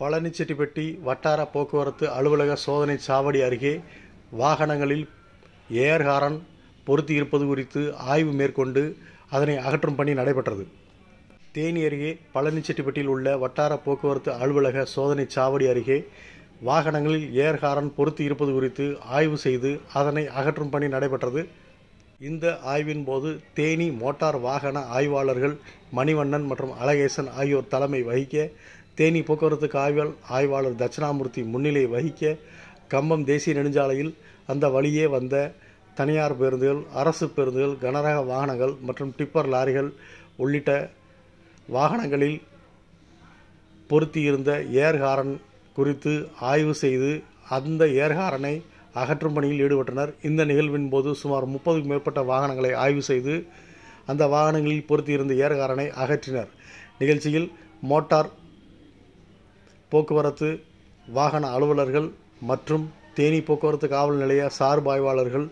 பழனிச்செட்டிப்பட்டி வட்டார போக்குவரத்து அலுவலக சோதனை சாவடி அருகே வாகனங்களில் ஏர் ஹாரன் பொருத்தி இருப்பது குறித்து ஆய்வு மேற்கொண்டு அதனை அகற்றும் பணி நடைபெற்றது. தேனி அருகே பழனிச்செட்டிப்பட்டியில் உள்ள வட்டார போக்குவரத்து அலுவலக சோதனை சாவடி அருகே வாகனங்களில் ஏர் ஹாரன் பொருத்தி இருப்பது குறித்து ஆய்வு செய்து அதனை அகற்றும் பணி நடைபெற்றது. இந்த ஆய்வின் போது தேனி மோட்டார் வாகன ஆய்வாளர்கள் மணிவண்ணன் மற்றும் அழகேசன் ஆகியோர் தலைமை வகிக்க தேனி போக்குவரத்து காவல் ஆய்வாளர் தட்சிணாமூர்த்தி முன்னிலை வகிக்க கம்பம் தேசிய நெடுஞ்சாலையில் அந்த வழியே வந்த தனியார் பேருந்துகள் அரசு பேருந்துகள் கனரக வாகனங்கள் மற்றும் டிப்பர் லாரிகள் உள்ளிட்ட வாகனங்களில் பொருத்தியிருந்த ஏர்ஹாரன் குறித்து ஆய்வு செய்து அந்த ஏர்ஹாரனை அகற்றும் பணியில் ஈடுபட்டனர். இந்த நிகழ்வின் போது சுமார் முப்பதுக்கும் மேற்பட்ட வாகனங்களை ஆய்வு செய்து அந்த வாகனங்களில் பொருத்தியிருந்த ஏர்ஹாரனை அகற்றினர். நிகழ்ச்சியில் மோட்டார் போக்குவரத்து வாகன அலுவலர்கள் மற்றும் தேனி போக்குவரத்து காவல் நிலைய சார்பு ஆய்வாளர்கள்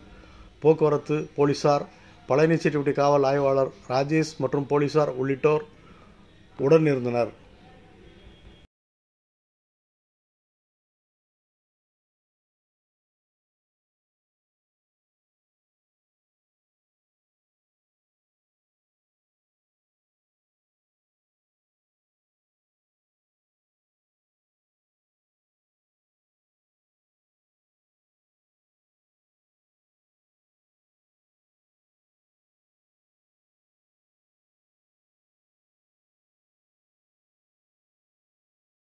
போக்குவரத்து போலீசார் பழனிச்செட்டிப்பட்டி காவல் ஆய்வாளர் ராஜேஷ் மற்றும் போலீசார் உள்ளிட்டோர் உடன் இருந்தனர்